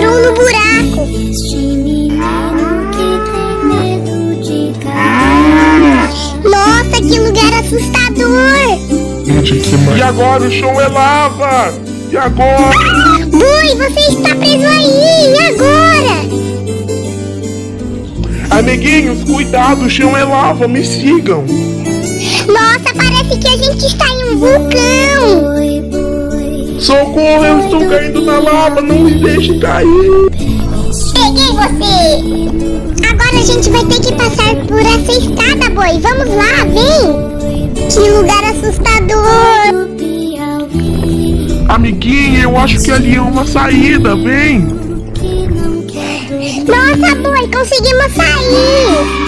entrou no buraco. Este menino que tem medo de cair. Nossa, que lugar assustador! E agora o chão é lava! E agora? Ah, Bui, você está preso aí! E agora? Amiguinhos, cuidado, o chão é lava, me sigam! Nossa, parece que a gente está em um vulcão! Socorro, eu estou caindo na lava, não me deixe cair! Peguei você! Agora a gente vai ter que passar por essa escada, boi. Vamos lá, vem! Que lugar assustador! Amiguinha, eu acho que ali é uma saída, vem! Nossa, boi, conseguimos sair!